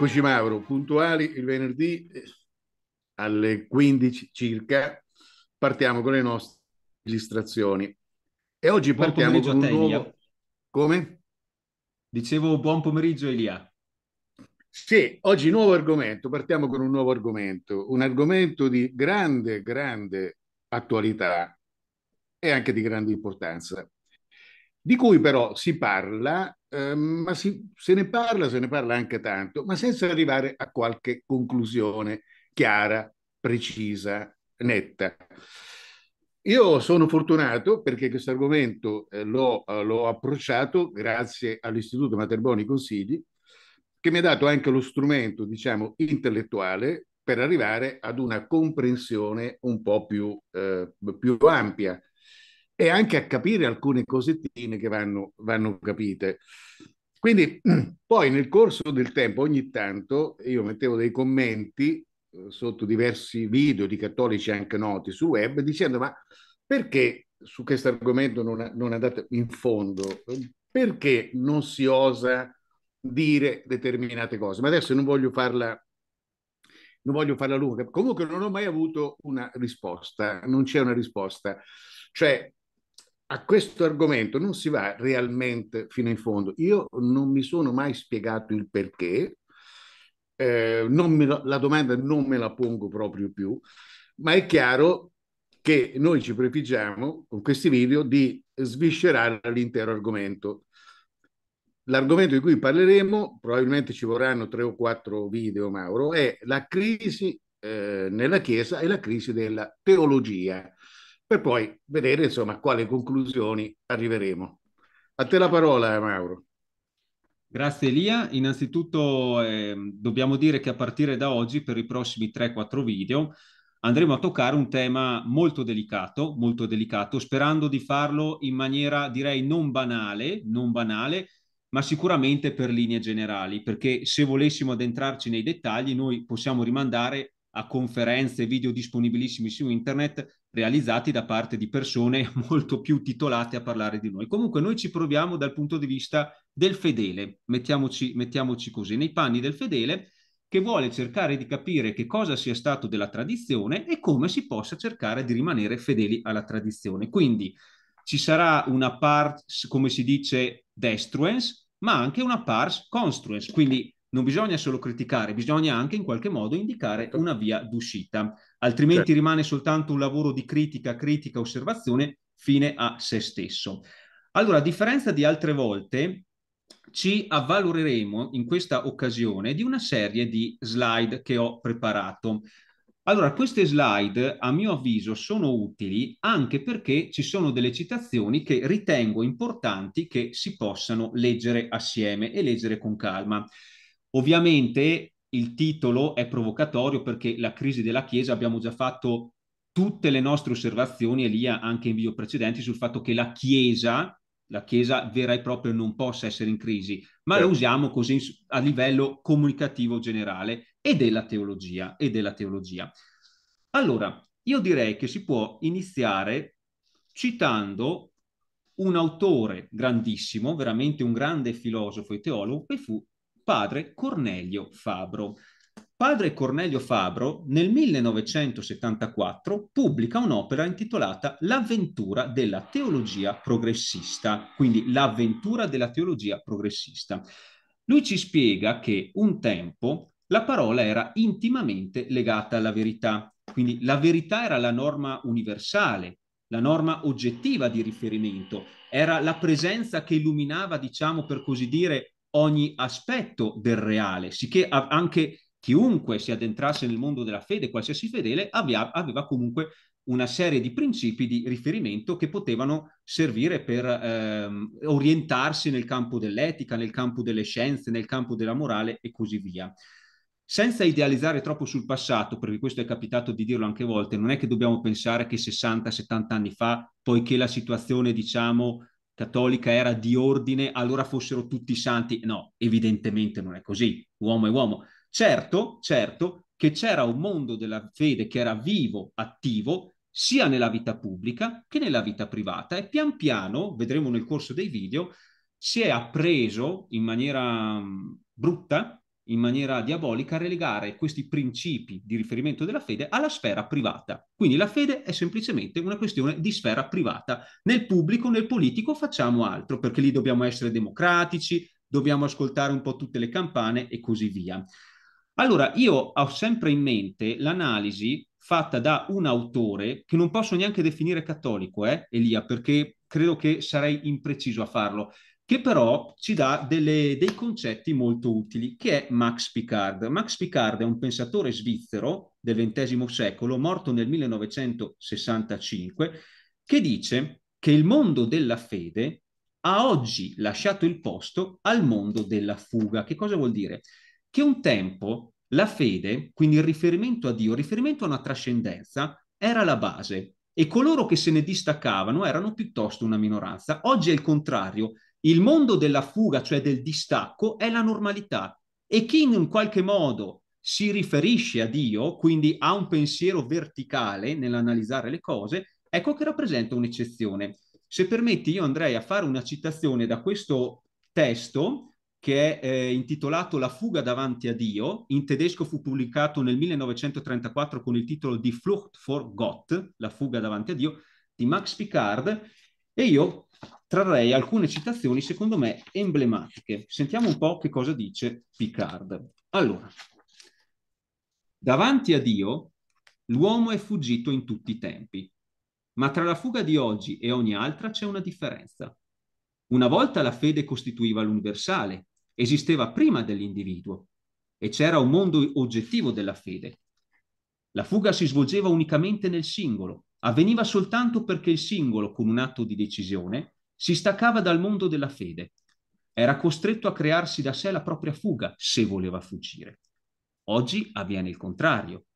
Eccoci Mauro, puntuali il venerdì alle 15 circa partiamo con le nostre registrazioni. E oggi partiamo con un te, nuovo... Elia. Come? Dicevo buon pomeriggio Elia. Sì, oggi nuovo argomento, partiamo con un nuovo argomento, un argomento di grande, grande attualità e anche di grande importanza, di cui però si parla, eh, ma si, se ne parla, se ne parla anche tanto, ma senza arrivare a qualche conclusione chiara, precisa, netta. Io sono fortunato perché questo argomento eh, l'ho, eh, l'ho, approcciato grazie all'Istituto Materboni Consigli, che mi ha dato anche lo strumento, diciamo, intellettuale per arrivare ad una comprensione un po' più, eh, più ampia e anche a capire alcune cosettine che vanno, vanno capite. Quindi poi nel corso del tempo, ogni tanto, io mettevo dei commenti eh, sotto diversi video di cattolici anche noti sul web dicendo ma perché su questo argomento non, non andate in fondo? Perché non si osa dire determinate cose? Ma adesso non voglio farla non voglio farla lunga. Comunque non ho mai avuto una risposta, non c'è una risposta. Cioè, a questo argomento non si va realmente fino in fondo. Io non mi sono mai spiegato il perché, eh, la, la domanda non me la pongo proprio più, ma è chiaro che noi ci prefiggiamo con questi video di sviscerare l'intero argomento. L'argomento di cui parleremo, probabilmente ci vorranno tre o quattro video, Mauro, è la crisi eh, nella Chiesa e la crisi della teologia, per poi vedere insomma a quali conclusioni arriveremo. A te la parola, Mauro. Grazie Elia. Innanzitutto eh, dobbiamo dire che a partire da oggi, per i prossimi 3-4 video, andremo a toccare un tema molto delicato, molto delicato, sperando di farlo in maniera, direi, non banale, non banale, ma sicuramente per linee generali, perché se volessimo addentrarci nei dettagli, noi possiamo rimandare a conferenze, video disponibilissimi su internet realizzati da parte di persone molto più titolate a parlare di noi. Comunque noi ci proviamo dal punto di vista del fedele, mettiamoci, mettiamoci così, nei panni del fedele che vuole cercare di capire che cosa sia stato della tradizione e come si possa cercare di rimanere fedeli alla tradizione. Quindi ci sarà una part, come si dice, destruence, ma anche una pars construence, quindi non bisogna solo criticare, bisogna anche in qualche modo indicare certo. una via d'uscita, altrimenti certo. rimane soltanto un lavoro di critica, critica, osservazione fine a se stesso. Allora, a differenza di altre volte, ci avvaloreremo in questa occasione di una serie di slide che ho preparato. Allora, queste slide, a mio avviso, sono utili anche perché ci sono delle citazioni che ritengo importanti che si possano leggere assieme e leggere con calma. Ovviamente il titolo è provocatorio perché la crisi della Chiesa abbiamo già fatto tutte le nostre osservazioni, Elia, anche in video precedenti, sul fatto che la Chiesa, la Chiesa vera e propria non possa essere in crisi, ma certo. la usiamo così a livello comunicativo generale e della teologia. E della teologia. Allora, io direi che si può iniziare citando un autore grandissimo, veramente un grande filosofo e teologo, che fu padre Cornelio Fabro. Padre Cornelio Fabro nel 1974 pubblica un'opera intitolata L'avventura della teologia progressista, quindi l'avventura della teologia progressista. Lui ci spiega che un tempo la parola era intimamente legata alla verità, quindi la verità era la norma universale, la norma oggettiva di riferimento, era la presenza che illuminava, diciamo per così dire, ogni aspetto del reale, sicché anche chiunque si addentrasse nel mondo della fede, qualsiasi fedele, aveva, aveva comunque una serie di principi di riferimento che potevano servire per ehm, orientarsi nel campo dell'etica, nel campo delle scienze, nel campo della morale e così via. Senza idealizzare troppo sul passato, perché questo è capitato di dirlo anche volte, non è che dobbiamo pensare che 60-70 anni fa, poiché la situazione, diciamo, cattolica era di ordine, allora fossero tutti santi. No, evidentemente non è così, uomo è uomo. Certo, certo che c'era un mondo della fede che era vivo, attivo, sia nella vita pubblica che nella vita privata e pian piano, vedremo nel corso dei video, si è appreso in maniera brutta in maniera diabolica relegare questi principi di riferimento della fede alla sfera privata. Quindi la fede è semplicemente una questione di sfera privata. Nel pubblico, nel politico facciamo altro, perché lì dobbiamo essere democratici, dobbiamo ascoltare un po' tutte le campane e così via. Allora, io ho sempre in mente l'analisi fatta da un autore che non posso neanche definire cattolico, eh, Elia, perché credo che sarei impreciso a farlo, che però ci dà delle, dei concetti molto utili, che è Max Picard. Max Picard è un pensatore svizzero del XX secolo, morto nel 1965, che dice che il mondo della fede ha oggi lasciato il posto al mondo della fuga. Che cosa vuol dire? Che un tempo la fede, quindi il riferimento a Dio, il riferimento a una trascendenza, era la base e coloro che se ne distaccavano erano piuttosto una minoranza. Oggi è il contrario. Il mondo della fuga, cioè del distacco, è la normalità e chi in qualche modo si riferisce a Dio, quindi ha un pensiero verticale nell'analizzare le cose, ecco che rappresenta un'eccezione. Se permetti, io andrei a fare una citazione da questo testo che è eh, intitolato La fuga davanti a Dio. In tedesco fu pubblicato nel 1934 con il titolo Die Flucht vor Gott, La fuga davanti a Dio, di Max Picard. E io trarrei alcune citazioni, secondo me, emblematiche. Sentiamo un po' che cosa dice Picard. Allora, davanti a Dio l'uomo è fuggito in tutti i tempi. Ma tra la fuga di oggi e ogni altra c'è una differenza. Una volta la fede costituiva l'universale, esisteva prima dell'individuo e c'era un mondo oggettivo della fede. La fuga si svolgeva unicamente nel singolo, avveniva soltanto perché il singolo, con un atto di decisione, si staccava dal mondo della fede. Era costretto a crearsi da sé la propria fuga se voleva fuggire. Oggi avviene il contrario.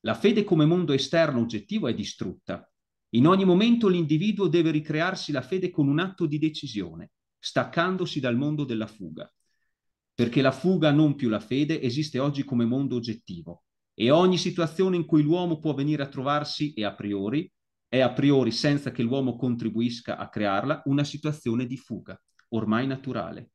La fede come mondo esterno oggettivo è distrutta. In ogni momento l'individuo deve ricrearsi la fede con un atto di decisione, staccandosi dal mondo della fuga. Perché la fuga, non più la fede, esiste oggi come mondo oggettivo e ogni situazione in cui l'uomo può venire a trovarsi è a priori, è a priori senza che l'uomo contribuisca a crearla, una situazione di fuga, ormai naturale.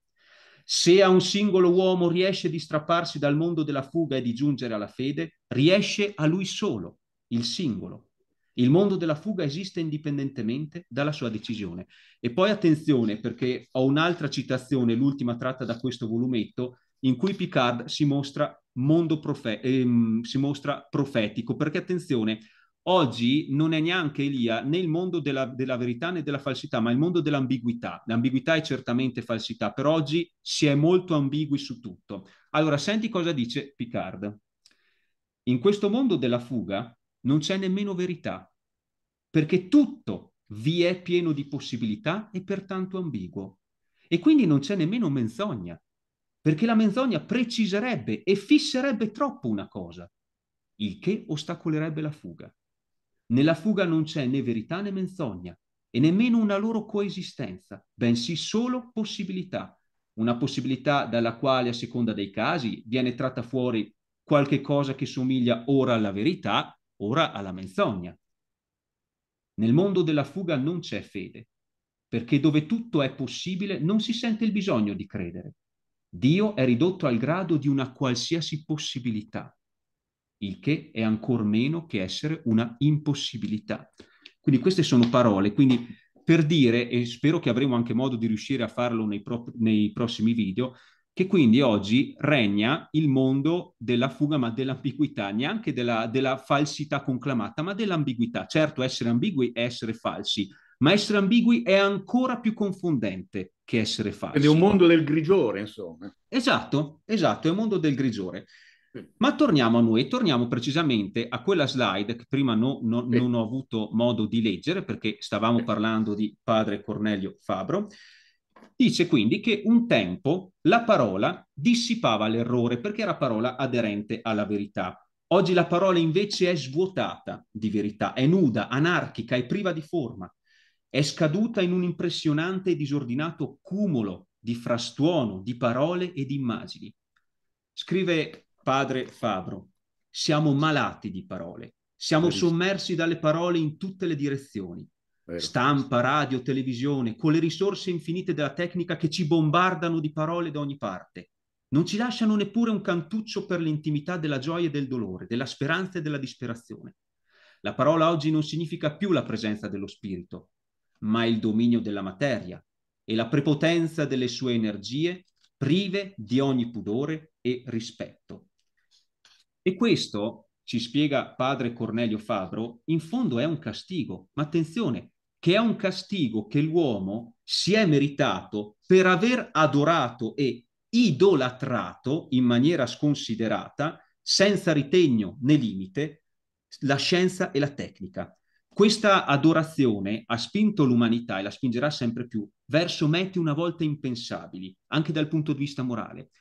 Se a un singolo uomo riesce di strapparsi dal mondo della fuga e di giungere alla fede, riesce a lui solo, il singolo. Il mondo della fuga esiste indipendentemente dalla sua decisione. E poi attenzione, perché ho un'altra citazione, l'ultima tratta da questo volumetto, in cui Picard si mostra, profe- ehm, si mostra profetico, perché attenzione, oggi non è neanche Elia né il mondo della, della, verità né della falsità, ma il mondo dell'ambiguità. L'ambiguità è certamente falsità, per oggi si è molto ambigui su tutto. Allora, senti cosa dice Picard. In questo mondo della fuga non c'è nemmeno verità, perché tutto vi è pieno di possibilità e pertanto ambiguo. E quindi non c'è nemmeno menzogna, perché la menzogna preciserebbe e fisserebbe troppo una cosa, il che ostacolerebbe la fuga. Nella fuga non c'è né verità né menzogna e nemmeno una loro coesistenza, bensì solo possibilità, una possibilità dalla quale a seconda dei casi viene tratta fuori qualche cosa che somiglia ora alla verità, ora alla menzogna. Nel mondo della fuga non c'è fede, perché dove tutto è possibile non si sente il bisogno di credere. Dio è ridotto al grado di una qualsiasi possibilità, il che è ancor meno che essere una impossibilità. Quindi queste sono parole, quindi per dire, e spero che avremo anche modo di riuscire a farlo nei, pro- nei prossimi video, che quindi oggi regna il mondo della fuga, ma dell'ambiguità, neanche della, della falsità conclamata, ma dell'ambiguità. Certo, essere ambigui è essere falsi, ma essere ambigui è ancora più confondente che essere falsi. Ed è un mondo del grigiore, insomma. Esatto, esatto, è un mondo del grigiore. Ma torniamo a noi, torniamo precisamente a quella slide che prima no, no, non ho avuto modo di leggere perché stavamo parlando di padre Cornelio Fabro. Dice quindi che un tempo la parola dissipava l'errore perché era parola aderente alla verità. Oggi la parola invece è svuotata di verità, è nuda, anarchica, è priva di forma, è scaduta in un impressionante e disordinato cumulo di frastuono, di parole e di immagini. Scrive padre Fabro, siamo malati di parole, siamo sommersi dalle parole in tutte le direzioni. Vero. Stampa, radio, televisione, con le risorse infinite della tecnica che ci bombardano di parole da ogni parte. non ci lasciano neppure un cantuccio per l'intimità della gioia e del dolore, della speranza e della disperazione. La parola oggi non significa più la presenza dello spirito, ma il dominio della materia e la prepotenza delle sue energie prive di ogni pudore e rispetto. E questo, ci spiega padre Cornelio Fabro, in fondo è un castigo, ma attenzione, che è un castigo che l'uomo si è meritato per aver adorato e idolatrato in maniera sconsiderata, senza ritegno né limite, la scienza e la tecnica. Questa adorazione ha spinto l'umanità e la spingerà sempre più verso mete una volta impensabili, anche dal punto di vista morale.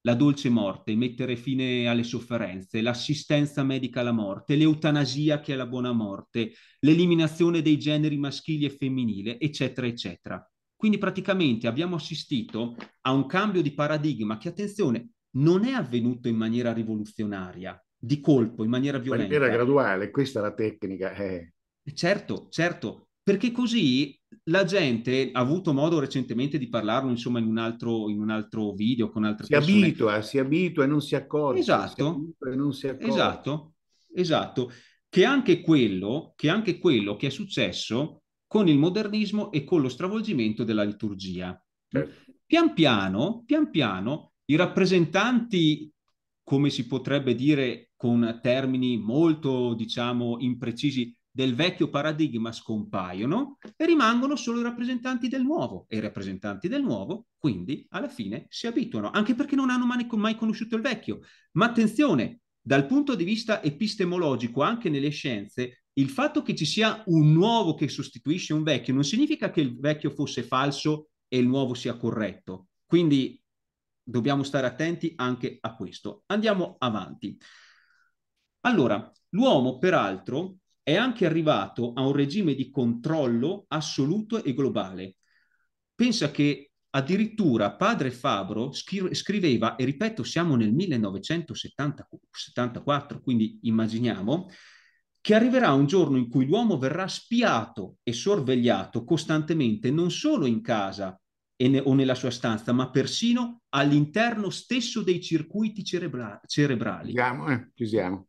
La dolce morte, mettere fine alle sofferenze, l'assistenza medica alla morte, l'eutanasia che è la buona morte, l'eliminazione dei generi maschili e femminile, eccetera, eccetera. Quindi praticamente abbiamo assistito a un cambio di paradigma che, attenzione, non è avvenuto in maniera rivoluzionaria, di colpo, in maniera violenta. In maniera graduale, questa è la tecnica. Eh. Certo, certo, perché così la gente ha avuto modo recentemente di parlarlo, insomma, in un altro, in un altro video con altre si persone. Si abitua, si abitua e non si accorge. Esatto, si accorge. esatto, esatto. Che anche, quello, che anche quello che è successo con il modernismo e con lo stravolgimento della liturgia. Certo. Pian piano, pian piano, i rappresentanti, come si potrebbe dire con termini molto, diciamo, imprecisi, del vecchio paradigma scompaiono e rimangono solo i rappresentanti del nuovo. E i rappresentanti del nuovo, quindi, alla fine si abituano, anche perché non hanno mai, conosciuto il vecchio. Ma attenzione, dal punto di vista epistemologico, anche nelle scienze, il fatto che ci sia un nuovo che sostituisce un vecchio non significa che il vecchio fosse falso e il nuovo sia corretto. Quindi dobbiamo stare attenti anche a questo. Andiamo avanti. Allora, l'uomo, peraltro, è anche arrivato a un regime di controllo assoluto e globale. Pensa che addirittura padre Fabro scri- scriveva, e ripeto, siamo nel 1974, quindi immaginiamo, che arriverà un giorno in cui l'uomo verrà spiato e sorvegliato costantemente, non solo in casa ne- o nella sua stanza, ma persino all'interno stesso dei circuiti cerebra- cerebrali. Siamo, eh, ci siamo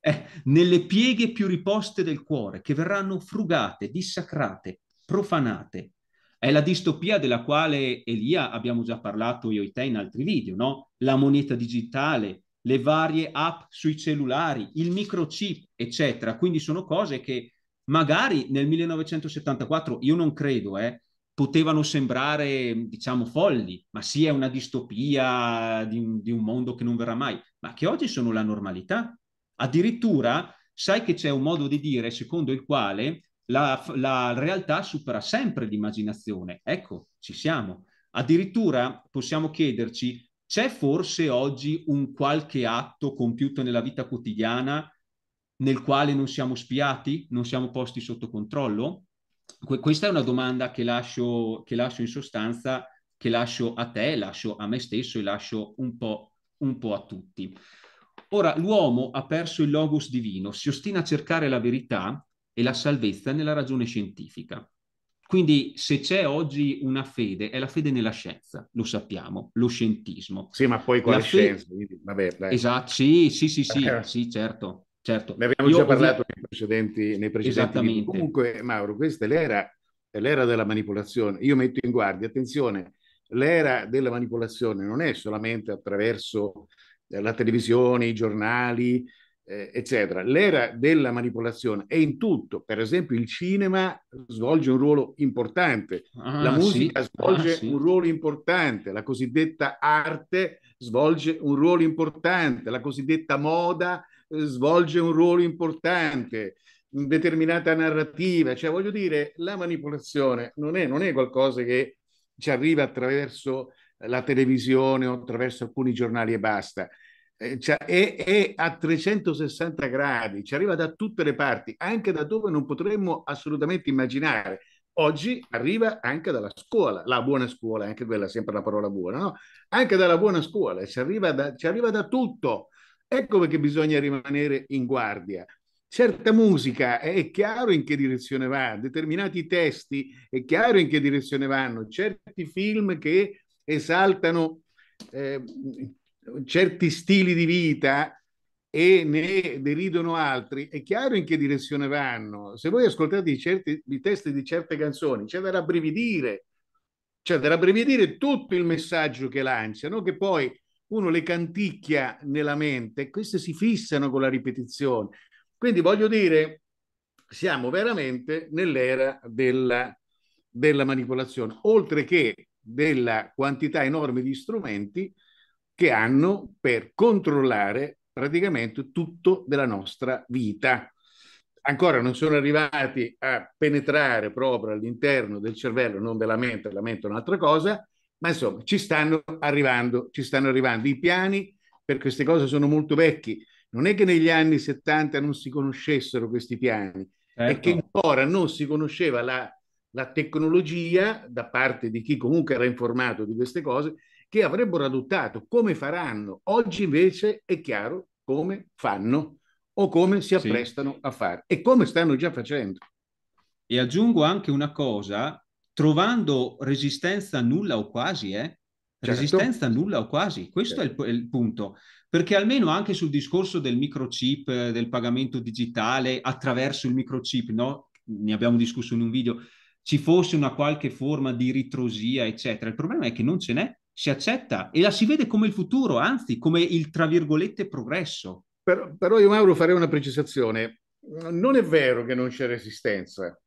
eh, nelle pieghe più riposte del cuore, che verranno frugate, dissacrate, profanate. È la distopia della quale Elia abbiamo già parlato io e te in altri video, no? La moneta digitale, le varie app sui cellulari, il microchip, eccetera. Quindi sono cose che magari nel 1974, io non credo, eh, potevano sembrare, diciamo, folli, ma sì, è una distopia di di un mondo che non verrà mai, ma che oggi sono la normalità. Addirittura sai che c'è un modo di dire secondo il quale la, la realtà supera sempre l'immaginazione. Ecco, ci siamo. Addirittura possiamo chiederci, c'è forse oggi un qualche atto compiuto nella vita quotidiana nel quale non siamo spiati, non siamo posti sotto controllo? Que- questa è una domanda che lascio, che lascio in sostanza, che lascio a te, lascio a me stesso e lascio un po', un po' a tutti. Ora, l'uomo ha perso il logos divino, si ostina a cercare la verità e la salvezza nella ragione scientifica. Quindi se c'è oggi una fede, è la fede nella scienza, lo sappiamo, lo scientismo. Sì, ma poi con la, la scienza. Vabbè, dai. Esatto, sì, sì, sì, sì, eh. sì, certo, certo. Ne abbiamo Io già parlato nei precedenti, nei precedenti video. Comunque, Mauro, questa è l'era, è l'era della manipolazione. Io metto in guardia, attenzione, l'era della manipolazione non è solamente attraverso la televisione, i giornali, eh, eccetera. L'era della manipolazione è in tutto. Per esempio, il cinema svolge un ruolo importante, ah, la musica sì. svolge ah, sì. un ruolo importante, la cosiddetta arte svolge un ruolo importante, la cosiddetta moda eh, svolge un ruolo importante determinata narrativa, cioè voglio dire, la manipolazione non è, non è qualcosa che ci arriva attraverso la televisione o attraverso alcuni giornali e basta. Eh, cioè, è, è, a 360 gradi, ci arriva da tutte le parti, anche da dove non potremmo assolutamente immaginare. Oggi arriva anche dalla scuola, la buona scuola, anche quella è sempre la parola buona, no? Anche dalla buona scuola, ci arriva da, ci arriva da tutto. Ecco perché bisogna rimanere in guardia. Certa musica è chiaro in che direzione va, determinati testi è chiaro in che direzione vanno, certi film che esaltano eh, certi stili di vita e ne deridono altri, è chiaro in che direzione vanno. Se voi ascoltate i, certi, i testi di certe canzoni, c'è da rabbrividire, c'è da rabbrividire tutto il messaggio che lanciano, che poi uno le canticchia nella mente e queste si fissano con la ripetizione. Quindi voglio dire, siamo veramente nell'era della, della manipolazione, oltre che della quantità enorme di strumenti che hanno per controllare praticamente tutto della nostra vita. Ancora non sono arrivati a penetrare proprio all'interno del cervello, non della mente, la mente è un'altra cosa, ma insomma ci stanno arrivando, ci stanno arrivando. I piani per queste cose sono molto vecchi. Non è che negli anni 70 non si conoscessero questi piani, certo. è che ancora non si conosceva la, la tecnologia da parte di chi comunque era informato di queste cose che avrebbero adottato. Come faranno? Oggi invece è chiaro come fanno o come si apprestano sì. a fare e come stanno già facendo. E aggiungo anche una cosa, trovando resistenza nulla o quasi, eh? Certo. Resistenza nulla o quasi, questo certo. è, il, è, il, punto. Perché almeno anche sul discorso del microchip, del pagamento digitale attraverso il microchip, no? ne abbiamo discusso in un video, ci fosse una qualche forma di ritrosia, eccetera. Il problema è che non ce n'è, si accetta e la si vede come il futuro, anzi come il, tra virgolette, progresso. Però, però io, Mauro, farei una precisazione. Non è vero che non c'è resistenza.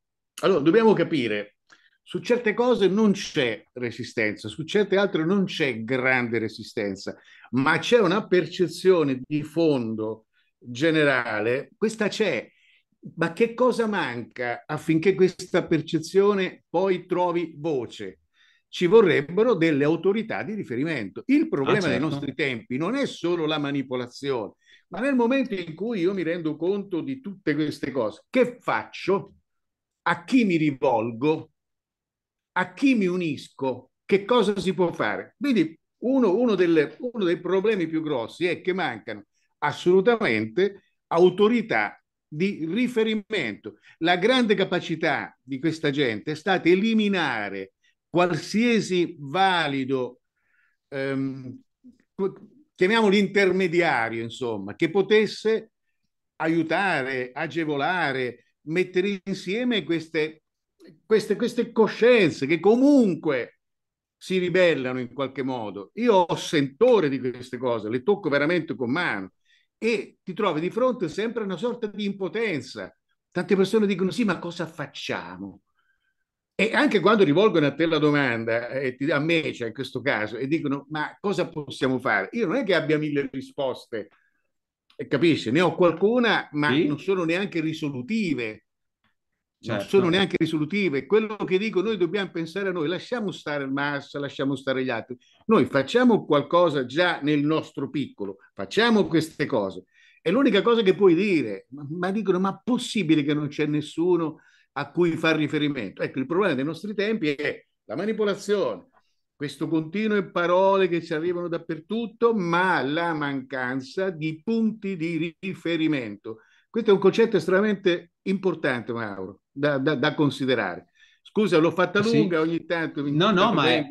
Allora, dobbiamo capire su certe cose non c'è resistenza, su certe altre non c'è grande resistenza, ma c'è una percezione di fondo generale, questa c'è. Ma che cosa manca affinché questa percezione poi trovi voce? Ci vorrebbero delle autorità di riferimento. Il problema ah, certo. dei nostri tempi non è solo la manipolazione, ma nel momento in cui io mi rendo conto di tutte queste cose, che faccio? A chi mi rivolgo? a chi mi unisco, che cosa si può fare. Quindi uno, uno, delle, uno dei problemi più grossi è che mancano assolutamente autorità di riferimento. La grande capacità di questa gente è stata eliminare qualsiasi valido, ehm, chiamiamolo intermediario, insomma, che potesse aiutare, agevolare, mettere insieme queste queste, queste coscienze che comunque si ribellano in qualche modo. Io ho sentore di queste cose, le tocco veramente con mano e ti trovi di fronte sempre a una sorta di impotenza. Tante persone dicono sì, ma cosa facciamo? E anche quando rivolgono a te la domanda, eh, a me cioè in questo caso, e dicono ma cosa possiamo fare? Io non è che abbia mille risposte, capisci? Ne ho qualcuna, ma sì. non sono neanche risolutive certo. non sono neanche risolutive. Quello che dico, noi dobbiamo pensare a noi, lasciamo stare il Massa, lasciamo stare gli altri. Noi facciamo qualcosa già nel nostro piccolo, facciamo queste cose. È l'unica cosa che puoi dire, ma, ma dicono, ma possibile che non c'è nessuno a cui far riferimento? Ecco, il problema dei nostri tempi è la manipolazione, questo continuo parole che ci arrivano dappertutto, ma la mancanza di punti di riferimento. Questo è un concetto estremamente importante, Mauro, da, da, da considerare. Scusa, l'ho fatta lunga sì. ogni tanto. No, no, ma è,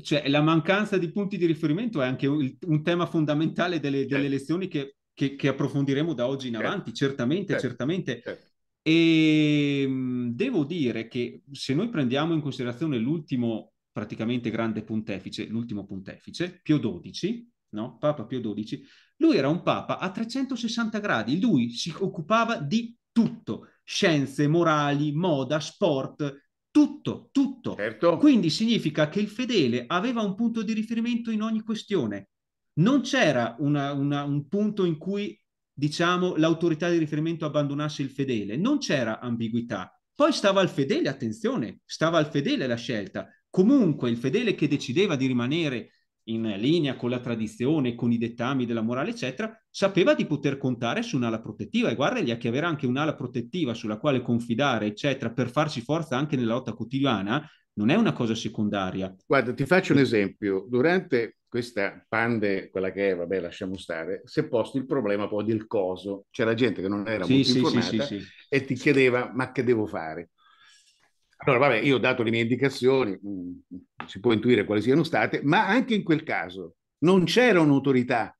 cioè, la mancanza di punti di riferimento è anche un, un tema fondamentale delle, certo. delle lezioni che, che, che, approfondiremo da oggi in certo. avanti, certamente, certo. certamente. Certo. E ehm, devo dire che se noi prendiamo in considerazione l'ultimo praticamente grande pontefice, l'ultimo pontefice, Pio XII, no? Papa Pio XII, lui era un papa a 360 gradi, lui si occupava di tutto, scienze, morali, moda, sport, tutto, tutto. Certo. Quindi significa che il fedele aveva un punto di riferimento in ogni questione. Non c'era una, una, un punto in cui, diciamo, l'autorità di riferimento abbandonasse il fedele, non c'era ambiguità. Poi stava al fedele, attenzione, stava al fedele la scelta. Comunque il fedele che decideva di rimanere in linea con la tradizione, con i dettami della morale, eccetera, sapeva di poter contare su un'ala protettiva e guardagli che avere anche un'ala protettiva sulla quale confidare, eccetera, per farci forza anche nella lotta quotidiana, non è una cosa secondaria. Guarda, ti faccio un esempio. Durante questa pande, quella che è, vabbè, lasciamo stare, si è posto il problema poi del coso. C'era gente che non era sì, molto sì, informata sì, e ti chiedeva, ma che devo fare? Allora, vabbè, io ho dato le mie indicazioni, mm, si può intuire quali siano state, ma anche in quel caso, non c'era un'autorità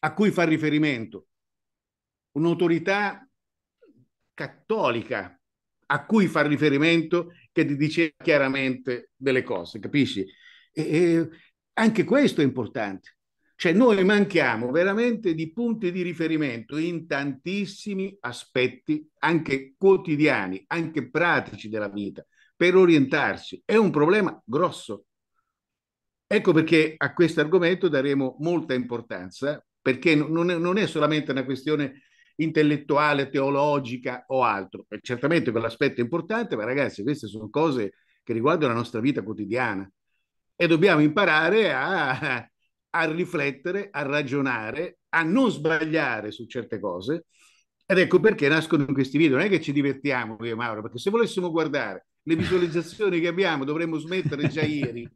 a cui fa riferimento, un'autorità cattolica a cui fa riferimento che ti dice chiaramente delle cose, capisci? E, e anche questo è importante. Cioè noi manchiamo veramente di punti di riferimento in tantissimi aspetti, anche quotidiani, anche pratici della vita, per orientarsi. È un problema grosso. Ecco perché a questo argomento daremo molta importanza, perché non è, non è solamente una questione intellettuale, teologica o altro. E certamente quell'aspetto è importante, ma ragazzi, queste sono cose che riguardano la nostra vita quotidiana e dobbiamo imparare a, a riflettere, a ragionare, a non sbagliare su certe cose. Ed ecco perché nascono questi video. Non è che ci divertiamo io e Mauro, perché se volessimo guardare le visualizzazioni che abbiamo dovremmo smettere già ieri.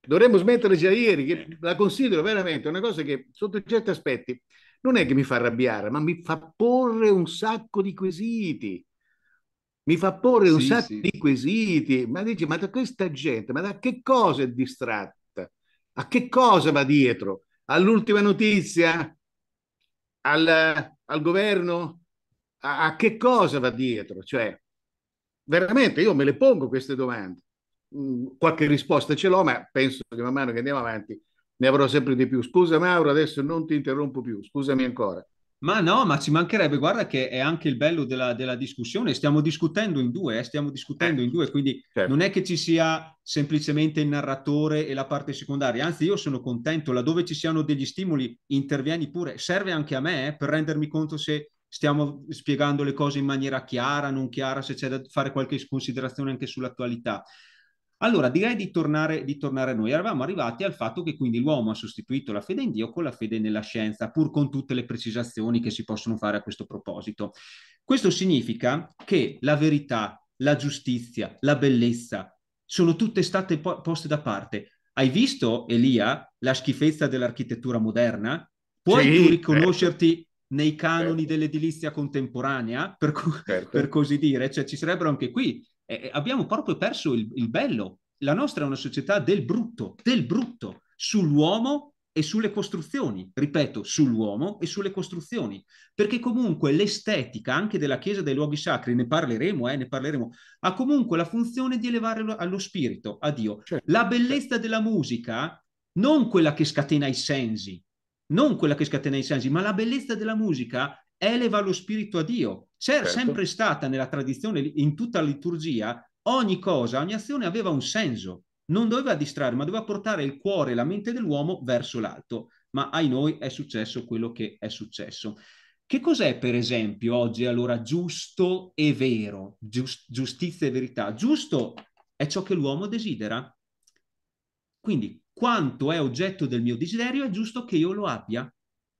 Dovremmo smettere già ieri, che la considero veramente una cosa che sotto certi aspetti non è che mi fa arrabbiare, ma mi fa porre un sacco di quesiti. Mi fa porre un sì, sacco sì. di quesiti. Ma dici, ma da questa gente, ma da che cosa è distratta? A che cosa va dietro? All'ultima notizia? Al, al governo? A, a, che cosa va dietro? Cioè, veramente io me le pongo queste domande. Mm, qualche risposta ce l'ho, ma penso che man mano che andiamo avanti ne avrò sempre di più. Scusa Mauro, adesso non ti interrompo più, scusami ancora. Ma no, ma ci mancherebbe, guarda che è anche il bello della, della discussione, stiamo discutendo in due, eh? stiamo discutendo eh, in due, quindi certo. non è che ci sia semplicemente il narratore e la parte secondaria, anzi io sono contento, laddove ci siano degli stimoli intervieni pure, serve anche a me eh, per rendermi conto se stiamo spiegando le cose in maniera chiara, non chiara, se c'è da fare qualche considerazione anche sull'attualità. Allora, direi di tornare, di tornare a noi. Eravamo arrivati al fatto che quindi l'uomo ha sostituito la fede in Dio con la fede nella scienza, pur con tutte le precisazioni che si possono fare a questo proposito. Questo significa che la verità, la giustizia, la bellezza sono tutte state po- poste da parte. Hai visto, Elia, la schifezza dell'architettura moderna? Puoi sì, tu riconoscerti certo. nei canoni certo. dell'edilizia contemporanea, per, co- certo. per così dire? Cioè, ci sarebbero anche qui eh, abbiamo proprio perso il, il bello. La nostra è una società del brutto, del brutto, sull'uomo e sulle costruzioni, ripeto, sull'uomo e sulle costruzioni, perché comunque l'estetica anche della Chiesa dei luoghi sacri, ne parleremo, eh, ne parleremo, ha comunque la funzione di elevare lo, allo spirito, a Dio. Certo, la bellezza della musica, non quella che scatena i sensi, non quella che scatena i sensi, ma la bellezza della musica eleva lo spirito a Dio. C'è certo. sempre stata nella tradizione, in tutta la liturgia, ogni cosa, ogni azione aveva un senso. Non doveva distrarre, ma doveva portare il cuore e la mente dell'uomo verso l'alto. Ma ai noi è successo quello che è successo. Che cos'è, per esempio, oggi allora giusto e vero? Giust- giustizia e verità. Giusto è ciò che l'uomo desidera. Quindi, quanto è oggetto del mio desiderio, è giusto che io lo abbia.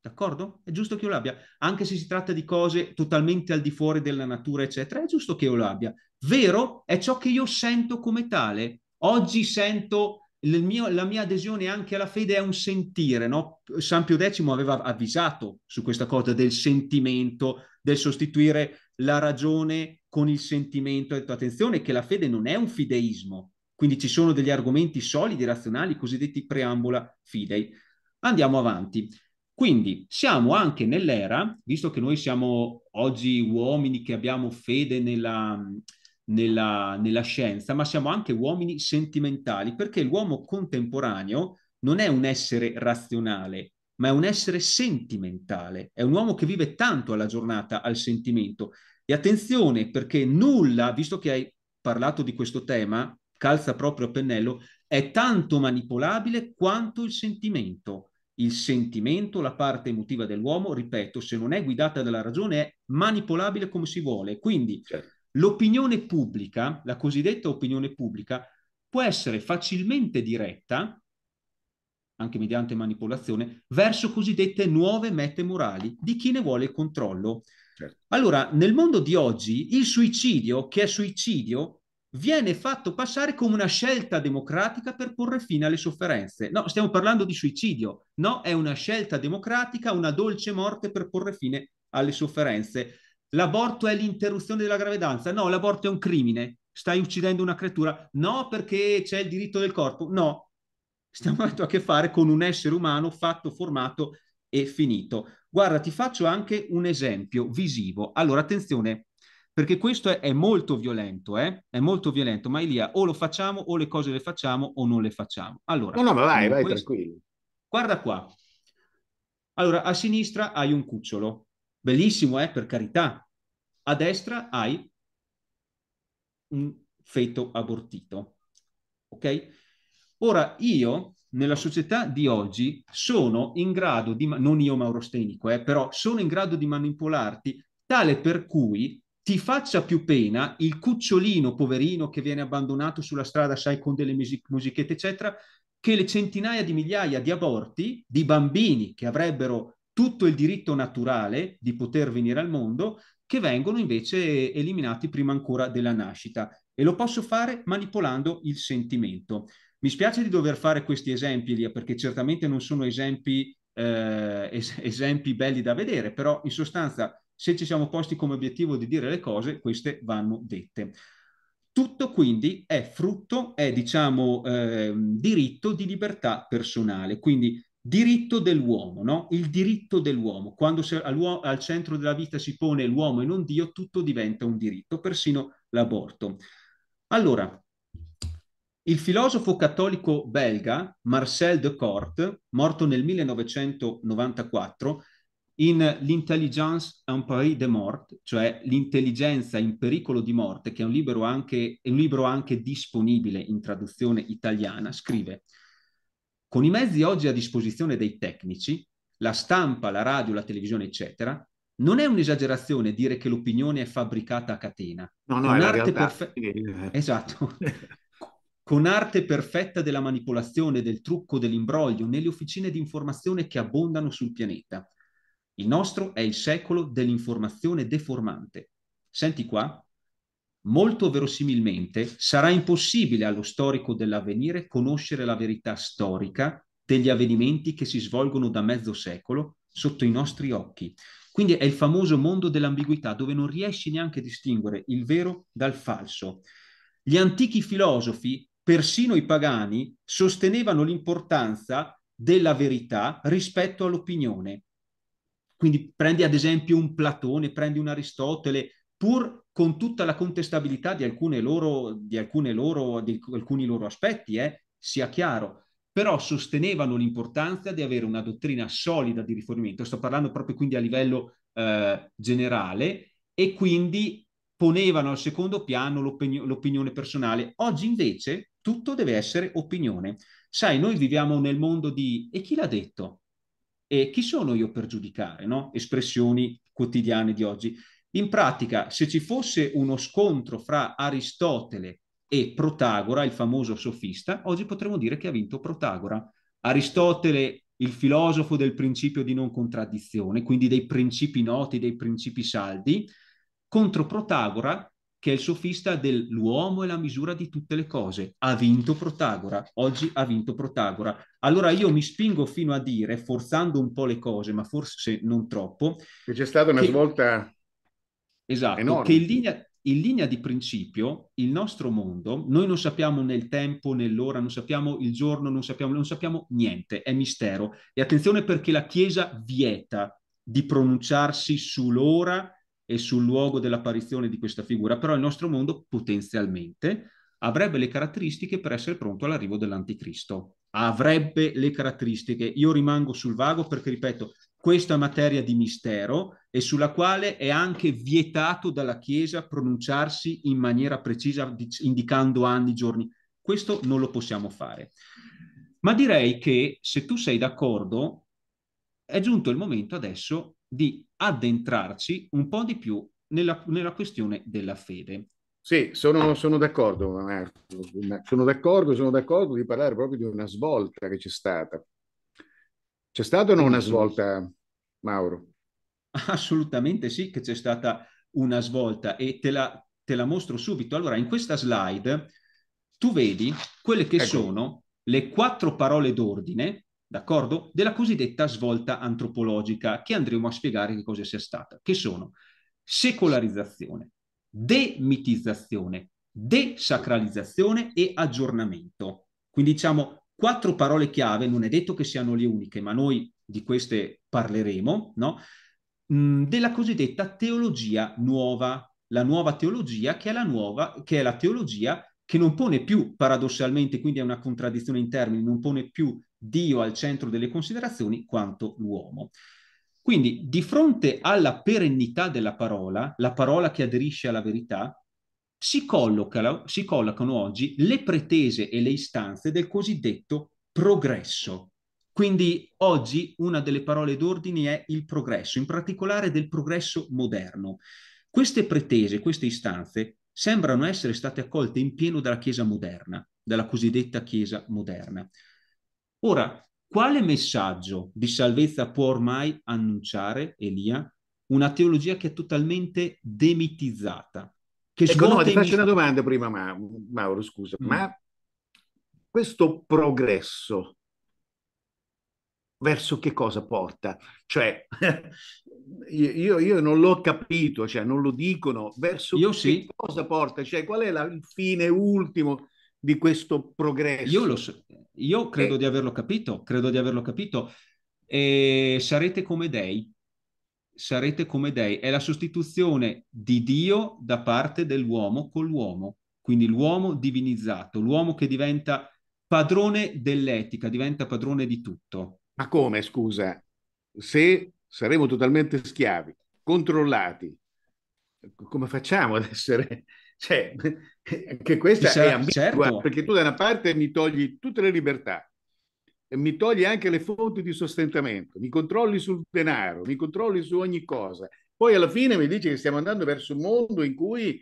D'accordo? È giusto che io l'abbia. Anche se si tratta di cose totalmente al di fuori della natura, eccetera, è giusto che io l'abbia. Vero è ciò che io sento come tale. Oggi sento mio, la mia adesione anche alla fede è un sentire, no? San Pio X aveva avvisato su questa cosa del sentimento, del sostituire la ragione con il sentimento. Ha detto attenzione che la fede non è un fideismo, quindi ci sono degli argomenti solidi, razionali, cosiddetti preambula fidei. Andiamo avanti. Quindi siamo anche nell'era, visto che noi siamo oggi uomini che abbiamo fede nella, nella, nella scienza, ma siamo anche uomini sentimentali, perché l'uomo contemporaneo non è un essere razionale, ma è un essere sentimentale, è un uomo che vive tanto alla giornata al sentimento. E attenzione, perché nulla, visto che hai parlato di questo tema, calza proprio a pennello, è tanto manipolabile quanto il sentimento il sentimento, la parte emotiva dell'uomo, ripeto, se non è guidata dalla ragione è manipolabile come si vuole. Quindi certo. l'opinione pubblica, la cosiddetta opinione pubblica, può essere facilmente diretta, anche mediante manipolazione, verso cosiddette nuove mete morali di chi ne vuole il controllo. Certo. Allora, nel mondo di oggi, il suicidio, che è suicidio, viene fatto passare come una scelta democratica per porre fine alle sofferenze. No, stiamo parlando di suicidio. No, è una scelta democratica, una dolce morte per porre fine alle sofferenze. L'aborto è l'interruzione della gravidanza. No, l'aborto è un crimine. Stai uccidendo una creatura. No, perché c'è il diritto del corpo. No. stiamo avendo a che fare con un essere umano fatto, formato e finito. Guarda, ti faccio anche un esempio visivo. Allora, attenzione, perché questo è, è molto violento, eh? è molto violento, ma Elia, o lo facciamo o le cose le facciamo o non le facciamo. Allora, no, no, ma vai, vai questo... tranquillo. Guarda qua. Allora, a sinistra hai un cucciolo, bellissimo, eh, per carità. A destra hai un feto abortito. Ok? Ora io nella società di oggi sono in grado di, non io Mauro Stenico, eh, però sono in grado di manipolarti tale per cui ti faccia più pena il cucciolino poverino che viene abbandonato sulla strada, sai, con delle music- musichette, eccetera, che le centinaia di migliaia di aborti di bambini che avrebbero tutto il diritto naturale di poter venire al mondo, che vengono invece eliminati prima ancora della nascita. E lo posso fare manipolando il sentimento. Mi spiace di dover fare questi esempi, Elia, perché certamente non sono esempi, eh, es- esempi belli da vedere, però in sostanza, se ci siamo posti come obiettivo di dire le cose, queste vanno dette. Tutto quindi è frutto, è diciamo eh, diritto di libertà personale, quindi diritto dell'uomo, no? Il diritto dell'uomo. Quando al, centro della vita si pone l'uomo e non Dio, tutto diventa un diritto, persino l'aborto. Allora, il filosofo cattolico belga Marcel de Corte, morto nel 1994, in L'intelligence en péril de mort, cioè L'intelligenza in pericolo di morte, che è un libro anche, un libro anche disponibile in traduzione italiana, scrive con i mezzi oggi a disposizione dei tecnici, la stampa, la radio, la televisione, eccetera, non è un'esagerazione dire che l'opinione è fabbricata a catena. No, no, è la realtà. Perfe- esatto. con arte perfetta della manipolazione, del trucco, dell'imbroglio, nelle officine di informazione che abbondano sul pianeta. Il nostro è il secolo dell'informazione deformante. Senti qua, molto verosimilmente sarà impossibile allo storico dell'avvenire conoscere la verità storica degli avvenimenti che si svolgono da mezzo secolo sotto i nostri occhi. Quindi è il famoso mondo dell'ambiguità dove non riesci neanche a distinguere il vero dal falso. Gli antichi filosofi persino i pagani sostenevano l'importanza della verità rispetto all'opinione. Quindi prendi ad esempio un Platone, prendi un Aristotele, pur con tutta la contestabilità di, loro, di, loro, di alcuni loro aspetti, eh, sia chiaro, però sostenevano l'importanza di avere una dottrina solida di rifornimento, sto parlando proprio quindi a livello eh, generale, e quindi ponevano al secondo piano l'opini- l'opinione personale. Oggi invece tutto deve essere opinione. Sai, noi viviamo nel mondo di e chi l'ha detto? E chi sono io per giudicare? No? Espressioni quotidiane di oggi. In pratica, se ci fosse uno scontro fra Aristotele e Protagora, il famoso sofista, oggi potremmo dire che ha vinto Protagora. Aristotele, il filosofo del principio di non contraddizione, quindi dei principi noti, dei principi saldi, contro Protagora, che è il sofista dell'uomo e la misura di tutte le cose. Ha vinto Protagora, oggi ha vinto Protagora. Allora io mi spingo fino a dire, forzando un po' le cose, ma forse non troppo... Che c'è stata una che, svolta Esatto, enorme. che in linea, in linea di principio il nostro mondo, noi non sappiamo nel tempo, nell'ora, non sappiamo il giorno, non sappiamo, non sappiamo niente, è mistero. E attenzione perché la Chiesa vieta di pronunciarsi sull'ora e sul luogo dell'apparizione di questa figura, però il nostro mondo potenzialmente avrebbe le caratteristiche per essere pronto all'arrivo dell'anticristo. Avrebbe le caratteristiche. Io rimango sul vago perché, ripeto, questa è materia di mistero e sulla quale è anche vietato dalla Chiesa pronunciarsi in maniera precisa, indicando anni, giorni. Questo non lo possiamo fare. Ma direi che se tu sei d'accordo, è giunto il momento adesso di addentrarci un po' di più nella, nella questione della fede. Sì, sono, sono d'accordo, sono d'accordo, sono d'accordo di parlare proprio di una svolta che c'è stata. C'è stata o non una svolta, Mauro? Assolutamente sì che c'è stata una svolta e te la, te la mostro subito. Allora, in questa slide tu vedi quelle che ecco. sono le quattro parole d'ordine d'accordo? Della cosiddetta svolta antropologica che andremo a spiegare che cosa sia stata, che sono secolarizzazione, demitizzazione, desacralizzazione e aggiornamento. Quindi diciamo quattro parole chiave, non è detto che siano le uniche, ma noi di queste parleremo, no? Mm, della cosiddetta teologia nuova, la nuova teologia che è la nuova, che è la teologia che non pone più, paradossalmente, quindi è una contraddizione in termini, non pone più Dio al centro delle considerazioni quanto l'uomo. Quindi, di fronte alla perennità della parola, la parola che aderisce alla verità, si, si collocano oggi le pretese e le istanze del cosiddetto progresso. Quindi oggi una delle parole d'ordine è il progresso, in particolare del progresso moderno. Queste pretese, queste istanze sembrano essere state accolte in pieno dalla Chiesa moderna, dalla cosiddetta Chiesa moderna. Ora, quale messaggio di salvezza può ormai annunciare Elia? Una teologia che è totalmente demitizzata. Che ecco, no, ti faccio una domanda prima, Mauro, scusa, mm. ma questo progresso verso che cosa porta? Cioè, io, io, non l'ho capito, cioè non lo dicono, verso io che sì. cosa porta? Cioè, qual è la, il fine ultimo di questo progresso? Io, lo so, io credo e... di averlo capito, credo di averlo capito. E sarete come dei, sarete come dei. È la sostituzione di Dio da parte dell'uomo con l'uomo. Quindi l'uomo divinizzato, l'uomo che diventa padrone dell'etica, diventa padrone di tutto. Ma come, scusa? Se saremo totalmente schiavi, controllati, come facciamo ad essere... Cioè, che questa sarà, è ambigua, certo. perché tu da una parte mi togli tutte le libertà, mi togli anche le fonti di sostentamento, mi controlli sul denaro, mi controlli su ogni cosa. Poi alla fine mi dici che stiamo andando verso un mondo in cui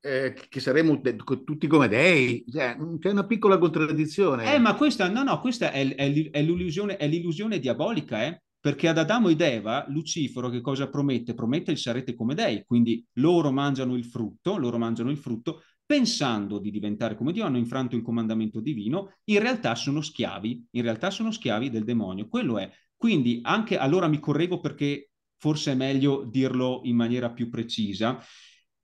eh, che saremo de- tutti come dei, cioè, c'è una piccola contraddizione. Eh, ma questa, no, no, questa è, è, è, l'illusione, è l'illusione diabolica, eh? Perché ad Adamo ed Eva Lucifero che cosa promette? Promette il sarete come dei, quindi loro mangiano il frutto, loro mangiano il frutto pensando di diventare come Dio, hanno infranto il comandamento divino, in realtà sono schiavi, in realtà sono schiavi del demonio, quello è. Quindi anche allora mi correggo perché forse è meglio dirlo in maniera più precisa.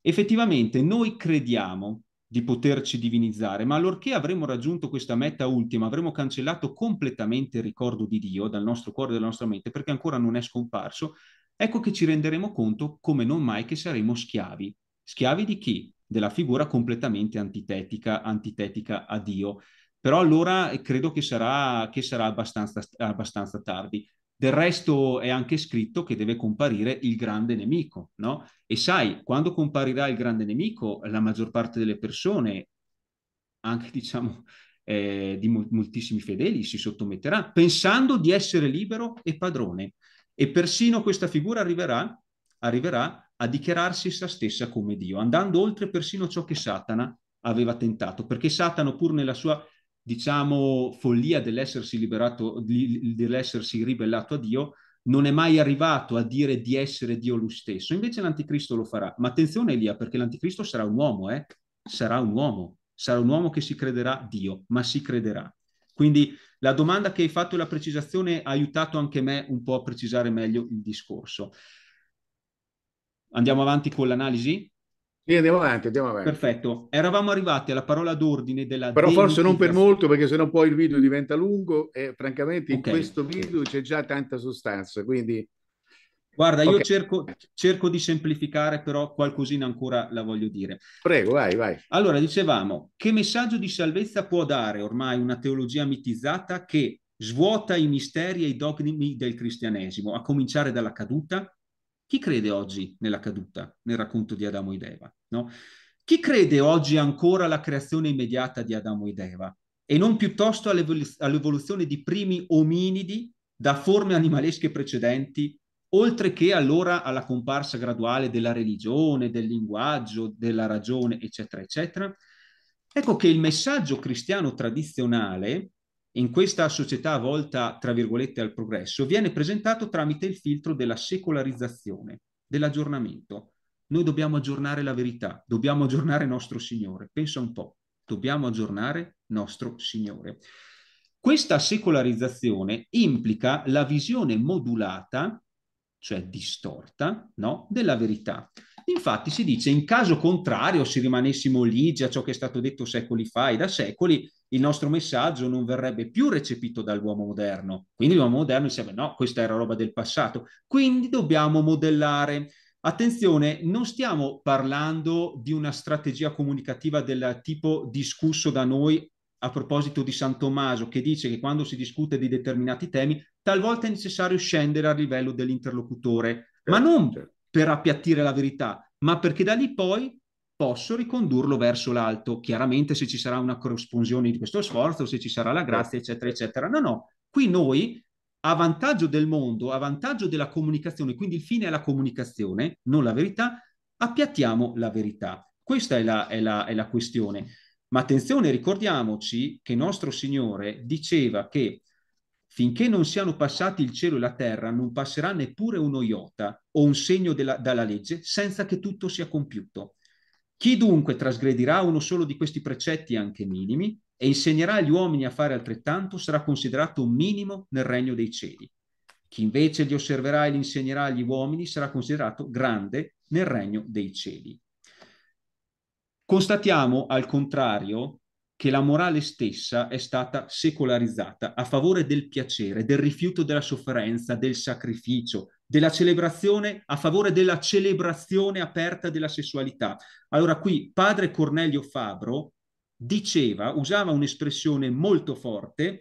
Effettivamente noi crediamo di poterci divinizzare, ma allorché avremo raggiunto questa meta ultima, avremo cancellato completamente il ricordo di Dio dal nostro cuore e dalla nostra mente, perché ancora non è scomparso, ecco che ci renderemo conto come non mai che saremo schiavi. Schiavi di chi? Della figura completamente antitetica, antitetica a Dio. Però allora credo che sarà, che sarà abbastanza, abbastanza tardi. Del resto è anche scritto che deve comparire il grande nemico, no? E sai, quando comparirà il grande nemico, la maggior parte delle persone, anche diciamo eh, di mo- moltissimi fedeli, si sottometterà pensando di essere libero e padrone. E persino questa figura arriverà, arriverà a dichiararsi essa stessa come Dio, andando oltre persino ciò che Satana aveva tentato, perché Satana, pur nella sua diciamo, follia dell'essersi liberato, dell'essersi ribellato a Dio, non è mai arrivato a dire di essere Dio lui stesso. Invece l'anticristo lo farà. Ma attenzione Elia, perché l'anticristo sarà un uomo, eh? Sarà un uomo. Sarà un uomo che si crederà Dio, ma si crederà. Quindi la domanda che hai fatto e la precisazione ha aiutato anche me un po' a precisare meglio il discorso. Andiamo avanti con l'analisi? Sì, andiamo avanti, andiamo avanti. Perfetto. Eravamo arrivati alla parola d'ordine della... Però forse non per molto, perché sennò poi il video diventa lungo e francamente in questo video c'è già tanta sostanza, quindi... Guarda, io okay. cerco, cerco, di semplificare, però qualcosina ancora la voglio dire. Prego, vai, vai. Allora, dicevamo, che messaggio di salvezza può dare ormai una teologia mitizzata che svuota i misteri e i dogmi del cristianesimo, a cominciare dalla caduta, chi crede oggi nella caduta, nel racconto di Adamo ed Eva? No? Chi crede oggi ancora alla creazione immediata di Adamo ed Eva e non piuttosto all'evoluzione di primi ominidi da forme animalesche precedenti, oltre che allora alla comparsa graduale della religione, del linguaggio, della ragione, eccetera, eccetera? Ecco che il messaggio cristiano tradizionale in questa società volta, tra virgolette, al progresso, viene presentato tramite il filtro della secolarizzazione, dell'aggiornamento. Noi dobbiamo aggiornare la verità, dobbiamo aggiornare nostro Signore. Pensa un po', dobbiamo aggiornare nostro Signore. Questa secolarizzazione implica la visione modulata, cioè distorta, no? della verità. Infatti si dice in caso contrario, se rimanessimo ligi a ciò che è stato detto secoli fa e da secoli, il nostro messaggio non verrebbe più recepito dall'uomo moderno. Quindi l'uomo moderno dice, no, questa era roba del passato. Quindi dobbiamo modellare. Attenzione, non stiamo parlando di una strategia comunicativa del tipo discusso da noi a proposito di San Tommaso, che dice che quando si discute di determinati temi, talvolta è necessario scendere a livello dell'interlocutore, ma certo, non certo. per appiattire la verità, ma perché da lì poi posso ricondurlo verso l'alto. Chiaramente se ci sarà una corrisponsione di questo sforzo, se ci sarà la grazia, eccetera, eccetera. No, no, qui noi a vantaggio del mondo, a vantaggio della comunicazione, quindi il fine è la comunicazione, non la verità, appiattiamo la verità. Questa è la, è la, è la questione. Ma attenzione, ricordiamoci che nostro Signore diceva che finché non siano passati il cielo e la terra, non passerà neppure uno iota o un segno della, dalla legge senza che tutto sia compiuto. Chi dunque trasgredirà uno solo di questi precetti anche minimi e insegnerà agli uomini a fare altrettanto sarà considerato minimo nel regno dei cieli. Chi invece li osserverà e li insegnerà agli uomini sarà considerato grande nel regno dei cieli. Constatiamo al contrario che la morale stessa è stata secolarizzata a favore del piacere, del rifiuto della sofferenza, del sacrificio, della celebrazione, a favore della celebrazione aperta della sessualità. Allora qui padre Cornelio Fabro diceva, usava un'espressione molto forte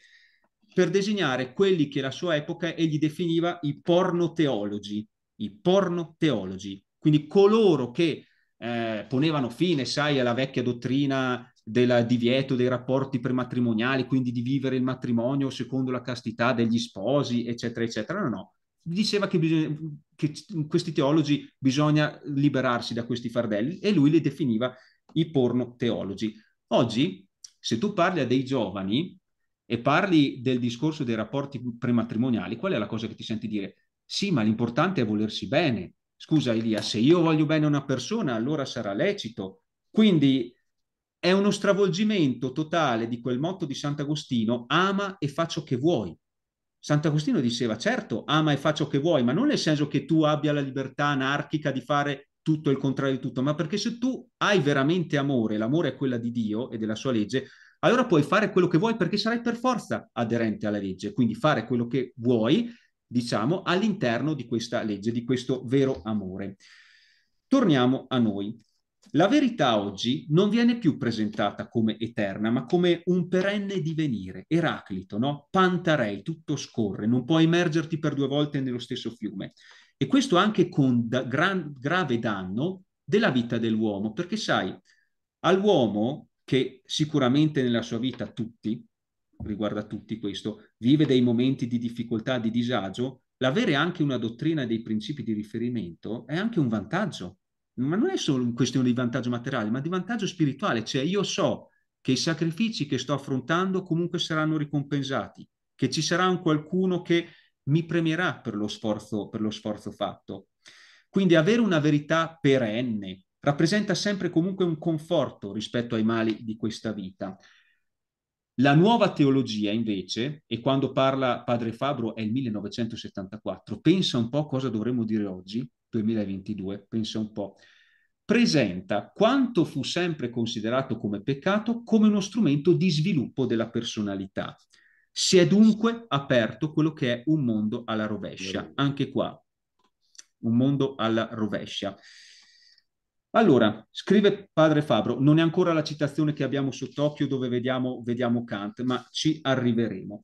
per designare quelli che la sua epoca egli definiva i pornoteologi, i pornoteologi, quindi coloro che eh, ponevano fine, sai, alla vecchia dottrina del divieto dei rapporti prematrimoniali, quindi di vivere il matrimonio secondo la castità degli sposi, eccetera, eccetera. No, no. Diceva che, bisogna, che questi teologi bisogna liberarsi da questi fardelli e lui li definiva i porno teologi. Oggi, se tu parli a dei giovani e parli del discorso dei rapporti prematrimoniali, qual è la cosa che ti senti dire? Sì, ma l'importante è volersi bene, scusa Elia, se io voglio bene a una persona, allora sarà lecito. Quindi è uno stravolgimento totale di quel motto di Sant'Agostino, ama e fa ciò che vuoi. Sant'Agostino diceva, certo, ama e fa ciò che vuoi, ma non nel senso che tu abbia la libertà anarchica di fare tutto il contrario di tutto, ma perché se tu hai veramente amore, l'amore è quella di Dio e della sua legge, allora puoi fare quello che vuoi perché sarai per forza aderente alla legge, quindi fare quello che vuoi diciamo, all'interno di questa legge, di questo vero amore. Torniamo a noi. La verità oggi non viene più presentata come eterna, ma come un perenne divenire, Eraclito, no? Pantarei, tutto scorre, non può immergerti per due volte nello stesso fiume. E questo anche con da- gran- grave danno della vita dell'uomo, perché sai, all'uomo che sicuramente nella sua vita tutti, riguarda tutti questo, vive dei momenti di difficoltà, di disagio, l'avere anche una dottrina e dei principi di riferimento è anche un vantaggio. Ma non è solo una questione di vantaggio materiale, ma di vantaggio spirituale. Cioè io so che i sacrifici che sto affrontando comunque saranno ricompensati, che ci sarà un qualcuno che mi premierà per lo sforzo, per lo sforzo fatto. Quindi avere una verità perenne rappresenta sempre comunque un conforto rispetto ai mali di questa vita. La nuova teologia, invece, e quando parla padre Fabro è il 1974, pensa un po' cosa dovremmo dire oggi, 2022, pensa un po', presenta quanto fu sempre considerato come peccato come uno strumento di sviluppo della personalità. Si è dunque aperto quello che è un mondo alla rovescia, anche qua, un mondo alla rovescia. Allora, scrive padre Fabro, non è ancora la citazione che abbiamo sott'occhio dove vediamo, vediamo Kant, ma ci arriveremo.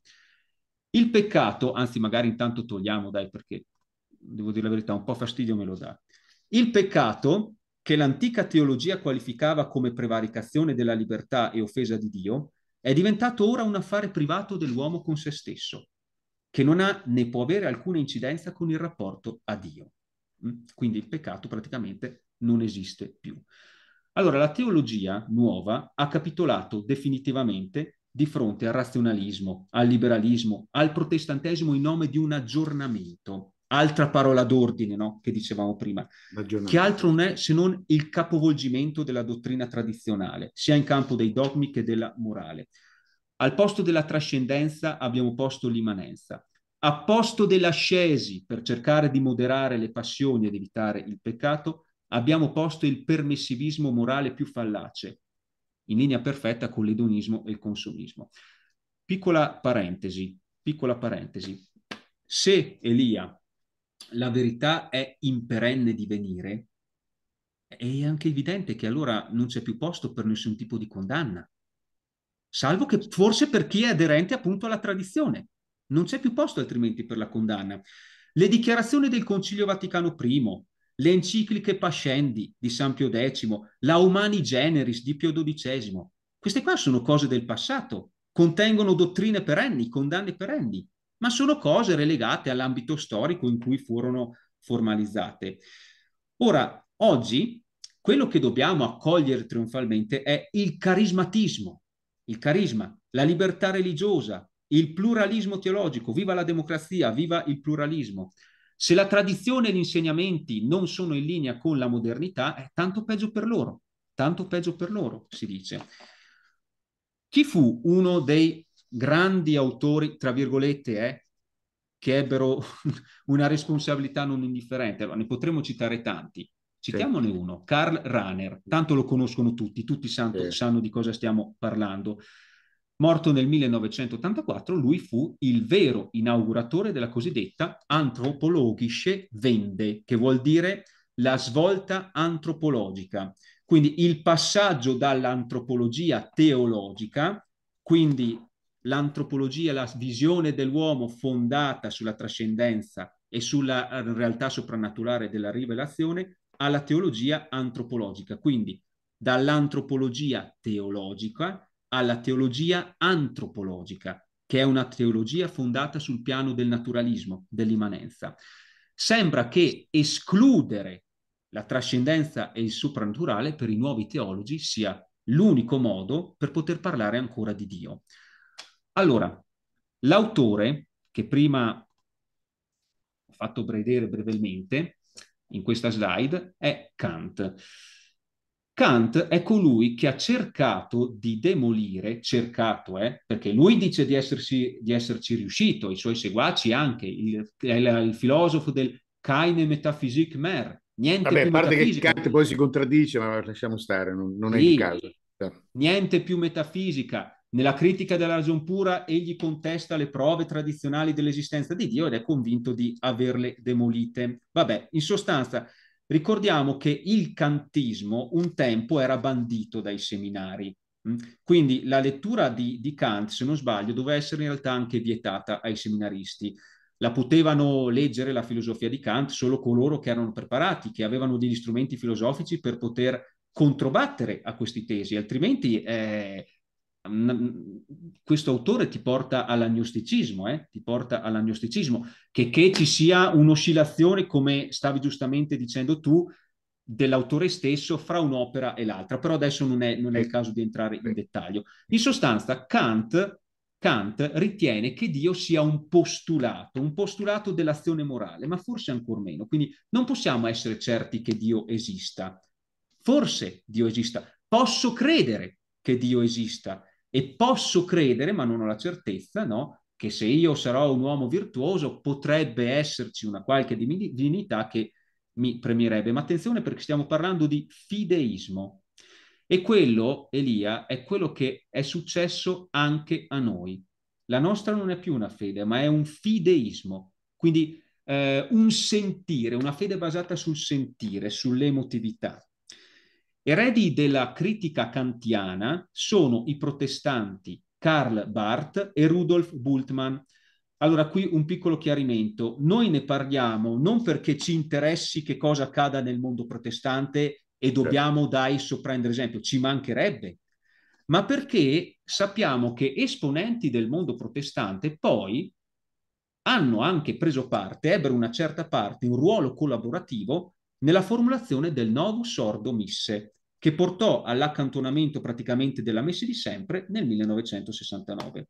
Il peccato, anzi magari intanto togliamo, dai, perché devo dire la verità, un po' fastidio me lo dà. Il peccato, che l'antica teologia qualificava come prevaricazione della libertà e offesa di Dio, è diventato ora un affare privato dell'uomo con se stesso, che non ha né può avere alcuna incidenza con il rapporto a Dio. Mm? Quindi il peccato praticamente non esiste più. Allora, la teologia nuova ha capitolato definitivamente di fronte al razionalismo, al liberalismo, al protestantesimo in nome di un aggiornamento. Altra parola d'ordine, no? Che dicevamo prima. Che altro non è se non il capovolgimento della dottrina tradizionale, sia in campo dei dogmi che della morale. Al posto della trascendenza abbiamo posto l'immanenza. A posto dell'ascesi per cercare di moderare le passioni ed evitare il peccato, abbiamo posto il permissivismo morale più fallace, in linea perfetta con l'edonismo e il consumismo. Piccola parentesi, piccola parentesi. Se Elia la verità è in perenne divenire, è anche evidente che allora non c'è più posto per nessun tipo di condanna. Salvo che forse per chi è aderente appunto alla tradizione. Non c'è più posto altrimenti per la condanna. Le dichiarazioni del Concilio Vaticano I, le encicliche Pascendi di San Pio X, la Humani Generis di Pio XII, queste qua sono cose del passato, contengono dottrine perenni, condanne perenni, ma sono cose relegate all'ambito storico in cui furono formalizzate. Ora, oggi quello che dobbiamo accogliere trionfalmente è il carismatismo, il carisma, la libertà religiosa, il pluralismo teologico, viva la democrazia, viva il pluralismo. Se la tradizione e gli insegnamenti non sono in linea con la modernità, è tanto peggio per loro, tanto peggio per loro, si dice. Chi fu uno dei grandi autori, tra virgolette, eh, che ebbero una responsabilità non indifferente? Allora, ne potremmo citare tanti. Citiamone sì. uno, Karl Rahner, tanto lo conoscono tutti, tutti sanno, sì. sanno di cosa stiamo parlando. Morto nel 1984, lui fu il vero inauguratore della cosiddetta Anthropologische Wende, che vuol dire la svolta antropologica. Quindi il passaggio dall'antropologia teologica, quindi l'antropologia, la visione dell'uomo fondata sulla trascendenza e sulla realtà soprannaturale della rivelazione, alla teologia antropologica. Quindi dall'antropologia teologica alla teologia antropologica, che è una teologia fondata sul piano del naturalismo, dell'immanenza. Sembra che escludere la trascendenza e il soprannaturale per i nuovi teologi sia l'unico modo per poter parlare ancora di Dio. Allora, l'autore, che prima ho fatto vedere brevemente in questa slide, è Kant. Kant è colui che ha cercato di demolire, cercato, eh, perché lui dice di, esserci, di esserci riuscito, i suoi seguaci anche, il, il, il filosofo del Keine Metaphysik mehr, niente Vabbè, più a parte che Kant poi si contraddice, ma lasciamo stare, non, non sì, è il caso. Niente più metafisica. Nella critica della ragion pura egli contesta le prove tradizionali dell'esistenza di Dio ed è convinto di averle demolite. Vabbè, in sostanza Ricordiamo che il kantismo un tempo era bandito dai seminari, mm? quindi la lettura di, di Kant, se non sbaglio, doveva essere in realtà anche vietata ai seminaristi. La potevano leggere la filosofia di Kant solo coloro che erano preparati, che avevano degli strumenti filosofici per poter controbattere a queste tesi, altrimenti eh, questo autore ti porta all'agnosticismo, eh? ti porta all'agnosticismo, che, che ci sia un'oscillazione, come stavi giustamente dicendo tu, dell'autore stesso fra un'opera e l'altra, però adesso non è, non è il caso di entrare in dettaglio. In sostanza, Kant, Kant ritiene che Dio sia un postulato, un postulato dell'azione morale, ma forse ancora meno. Quindi non possiamo essere certi che Dio esista. Forse Dio esista. Posso credere che Dio esista, e posso credere, ma non ho la certezza, no? che se io sarò un uomo virtuoso potrebbe esserci una qualche divinità che mi premierebbe. Ma attenzione perché stiamo parlando di fideismo. E quello, Elia, è quello che è successo anche a noi. La nostra non è più una fede, ma è un fideismo. Quindi eh, un sentire, una fede basata sul sentire, sull'emotività. Eredi della critica kantiana sono i protestanti Karl Barth e Rudolf Bultmann. Allora, qui un piccolo chiarimento. Noi ne parliamo non perché ci interessi che cosa accada nel mondo protestante e certo. dobbiamo certo. da esso prendere esempio, ci mancherebbe, ma perché sappiamo che esponenti del mondo protestante poi hanno anche preso parte, ebbero una certa parte, un ruolo collaborativo nella formulazione del Novus Ordo Misse, che portò all'accantonamento praticamente della messa di sempre nel 1969.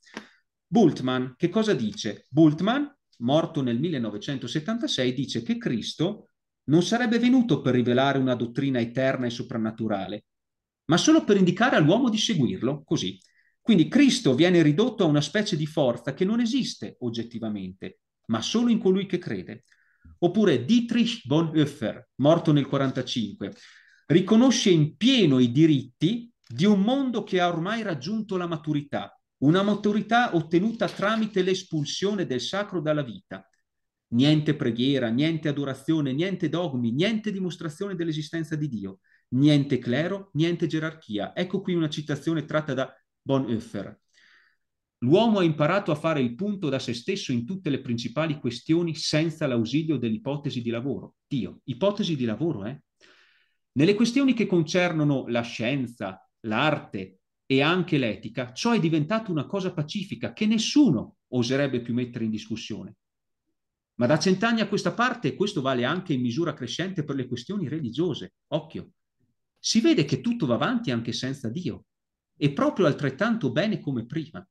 Bultmann, che cosa dice? Bultmann, morto nel 1976, dice che Cristo non sarebbe venuto per rivelare una dottrina eterna e soprannaturale, ma solo per indicare all'uomo di seguirlo, così. Quindi Cristo viene ridotto a una specie di forza che non esiste oggettivamente, ma solo in colui che crede. Oppure Dietrich Bonhoeffer, morto nel 1945, riconosce in pieno i diritti di un mondo che ha ormai raggiunto la maturità, una maturità ottenuta tramite l'espulsione del sacro dalla vita. Niente preghiera, niente adorazione, niente dogmi, niente dimostrazione dell'esistenza di Dio, niente clero, niente gerarchia. Ecco qui una citazione tratta da Bonhoeffer. L'uomo ha imparato a fare il punto da se stesso in tutte le principali questioni senza l'ausilio dell'ipotesi di lavoro. Dio, ipotesi di lavoro, eh? Nelle questioni che concernono la scienza, l'arte e anche l'etica, ciò è diventato una cosa pacifica che nessuno oserebbe più mettere in discussione. Ma da cent'anni a questa parte, questo vale anche in misura crescente per le questioni religiose, occhio, si vede che tutto va avanti anche senza Dio, e proprio altrettanto bene come prima.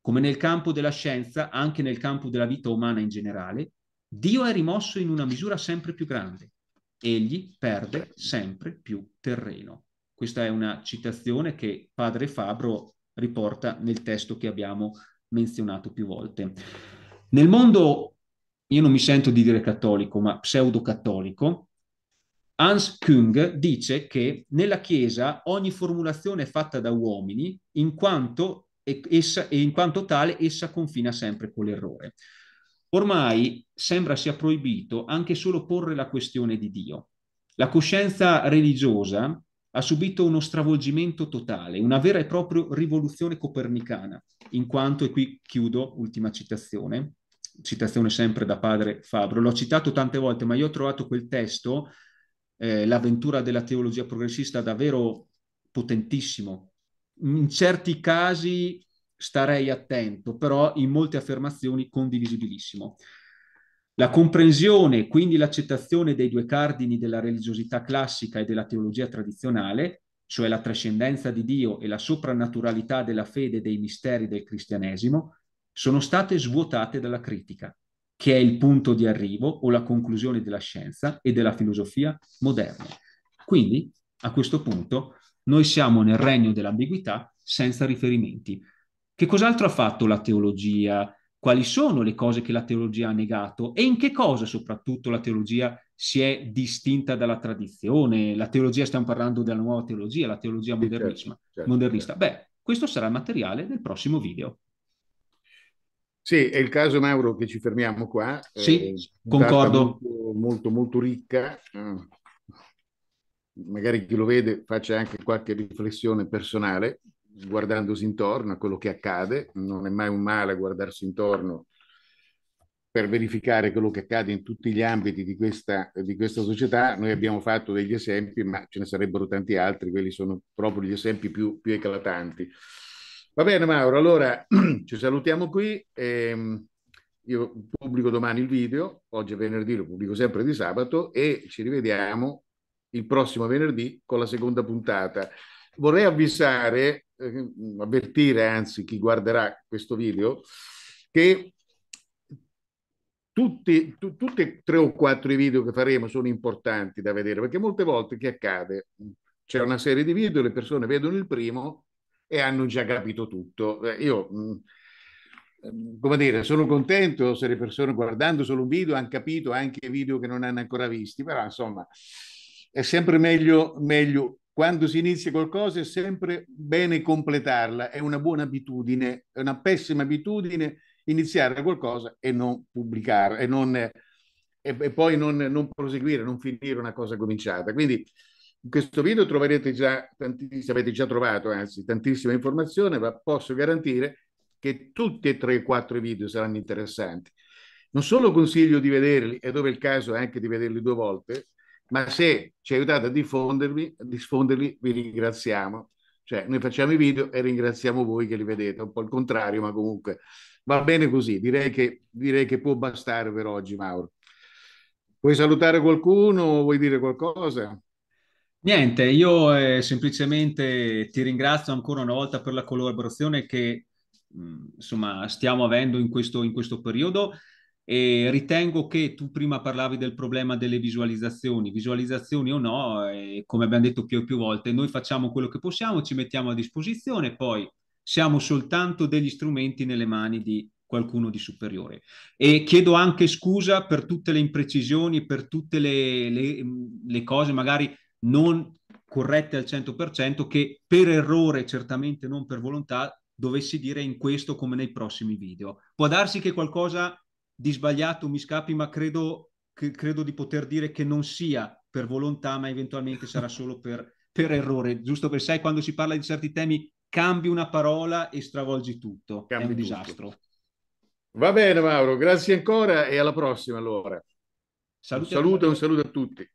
Come nel campo della scienza, anche nel campo della vita umana in generale, Dio è rimosso in una misura sempre più grande. Egli perde sempre più terreno. Questa è una citazione che padre Fabro riporta nel testo che abbiamo menzionato più volte. Nel mondo, io non mi sento di dire cattolico, ma pseudo-cattolico, Hans Kung dice che nella Chiesa ogni formulazione è fatta da uomini in quanto essa, e in quanto tale essa confina sempre con l'errore. Ormai sembra sia proibito anche solo porre la questione di Dio. La coscienza religiosa ha subito uno stravolgimento totale, una vera e propria rivoluzione copernicana, in quanto, e qui chiudo, ultima citazione, citazione sempre da padre Fabro, l'ho citato tante volte, ma io ho trovato quel testo, eh, L'avventura della teologia progressista, davvero potentissimo, in certi casi starei attento, però in molte affermazioni condivisibilissimo. La comprensione, quindi l'accettazione dei due cardini della religiosità classica e della teologia tradizionale, cioè la trascendenza di Dio e la soprannaturalità della fede e dei misteri del cristianesimo, sono state svuotate dalla critica, che è il punto di arrivo o la conclusione della scienza e della filosofia moderna. Quindi, a questo punto, noi siamo nel regno dell'ambiguità senza riferimenti. Che cos'altro ha fatto la teologia? Quali sono le cose che la teologia ha negato e in che cosa soprattutto la teologia si è distinta dalla tradizione? La teologia, stiamo parlando della nuova teologia, la teologia certo, certo, modernista. Certo. Beh, questo sarà il materiale del prossimo video. Sì, è il caso Mauro che ci fermiamo qua. Sì, eh, concordo. Molto, molto, molto ricca. Mm magari chi lo vede faccia anche qualche riflessione personale, guardandosi intorno a quello che accade. Non è mai un male guardarsi intorno per verificare quello che accade in tutti gli ambiti di questa, di questa società. Noi abbiamo fatto degli esempi, ma ce ne sarebbero tanti altri, quelli sono proprio gli esempi più, più eclatanti. Va bene Mauro, allora ci salutiamo qui. Ehm, io pubblico domani il video, oggi è venerdì, lo pubblico sempre di sabato e ci rivediamo il prossimo venerdì con la seconda puntata. Vorrei avvisare, eh, avvertire anzi chi guarderà questo video, che tutti, tu, tutti e tre o quattro i video che faremo sono importanti da vedere, perché molte volte che accade? C'è una serie di video, le persone vedono il primo e hanno già capito tutto. Eh, io, mm, come dire, sono contento se le persone guardando solo un video hanno capito anche video che non hanno ancora visti, però insomma è sempre meglio, meglio quando si inizia qualcosa è sempre bene completarla, è una buona abitudine, è una pessima abitudine iniziare qualcosa e non pubblicare e, non, e, e poi non, non, proseguire, non finire una cosa cominciata. Quindi in questo video troverete già, tantissime, avete già trovato anzi tantissima informazione, ma posso garantire che tutti e tre e quattro video saranno interessanti. Non solo consiglio di vederli, e dove è il caso anche di vederli due volte, ma se ci aiutate a diffondervi, diffonderli, vi ringraziamo. Cioè, noi facciamo i video e ringraziamo voi che li vedete, un po' il contrario, ma comunque va bene così. Direi che, direi che può bastare per oggi, Mauro. Vuoi salutare qualcuno? Vuoi dire qualcosa? Niente, io eh, semplicemente ti ringrazio ancora una volta per la collaborazione che mh, insomma stiamo avendo in questo, in questo periodo e ritengo che tu prima parlavi del problema delle visualizzazioni, visualizzazioni o no, e come abbiamo detto più e più volte, noi facciamo quello che possiamo, ci mettiamo a disposizione, poi siamo soltanto degli strumenti nelle mani di qualcuno di superiore. E chiedo anche scusa per tutte le imprecisioni, per tutte le, le, le cose magari non corrette al 100%, che per errore, certamente non per volontà, dovessi dire in questo come nei prossimi video. Può darsi che qualcosa di sbagliato mi scappi, ma credo, che, credo di poter dire che non sia per volontà, ma eventualmente sarà solo per, per errore. Giusto per sai, quando si parla di certi temi, cambi una parola e stravolgi tutto. Cambi È un tutto. disastro. Va bene Mauro, grazie ancora e alla prossima allora. Saluti un saluto e un saluto a tutti.